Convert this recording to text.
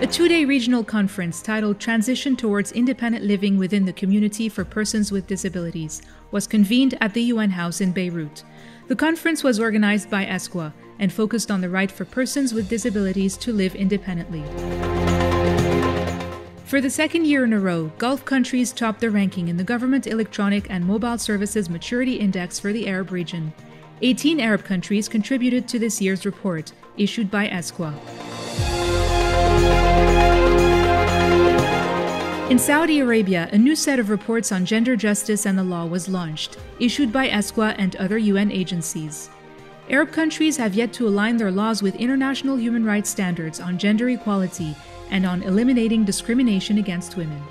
A two day regional conference titled Transition Towards Independent Living Within the Community for Persons with Disabilities was convened at the UN House in Beirut. The conference was organized by ESCWA and focused on the right for persons with disabilities to live independently. For the second year in a row, Gulf countries topped the ranking in the Government Electronic and Mobile Services Maturity Index for the Arab region. 18 Arab countries contributed to this year's report, issued by ESCWA. In Saudi Arabia, a new set of reports on gender justice and the law was launched, issued by ESCWA and other UN agencies. Arab countries have yet to align their laws with international human rights standards on gender equality and on eliminating discrimination against women.